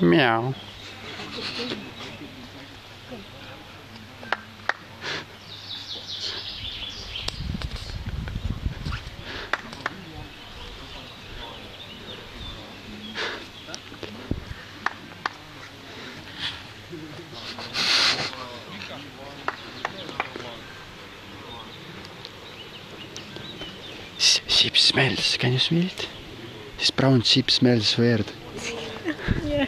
喵 Sheep smells. Can you smell it? This brown sheep smells weird. Yeah.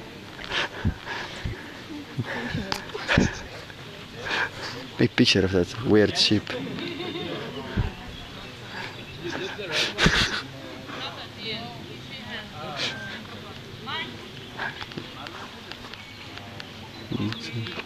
Make picture of that weird sheep.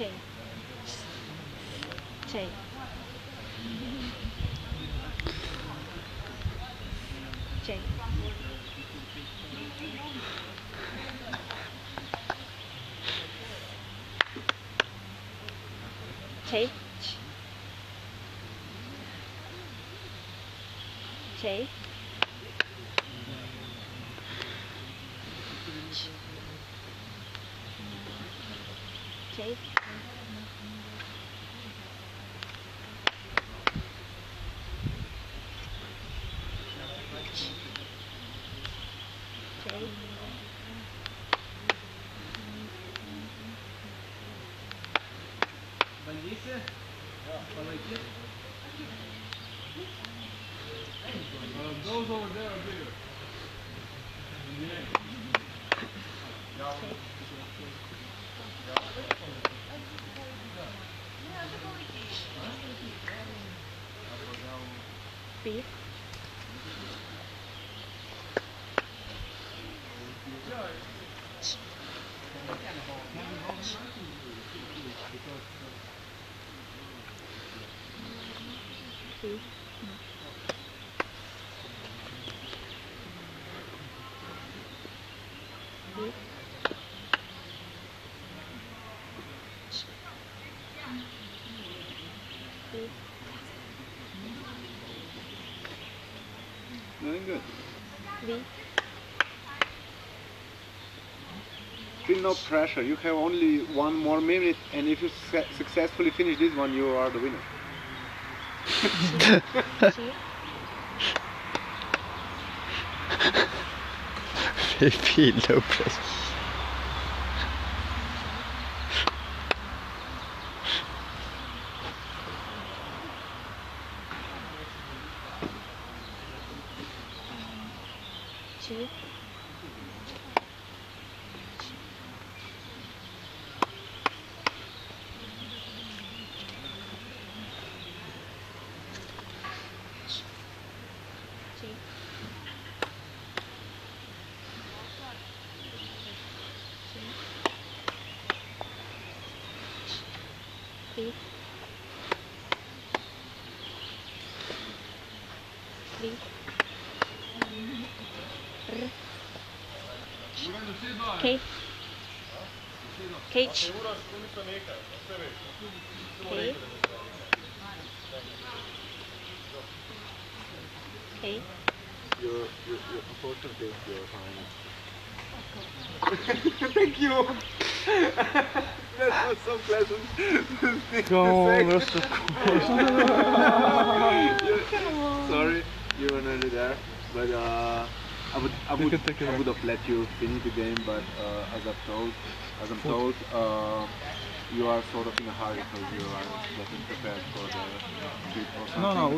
Sí, sí, sí. J. Those over there are bigger. B. B. B. Doing good. V. Feel no pressure. You have only one more minute, and if you su- successfully finish this one, you are the winner. G. Baby, low pressure. B. B. R. K. H. K. K. You're, you're, you're supposed to take your. Thank you. That's was so pleasant. Ja, men alltså. Sorry, you were nearly there, but uh, I would, I would, I would have let you finish the game, but uh, as I've told, as I'm told, uh, you are sort of in a hurry because you are getting prepared for the trip or something. No, no,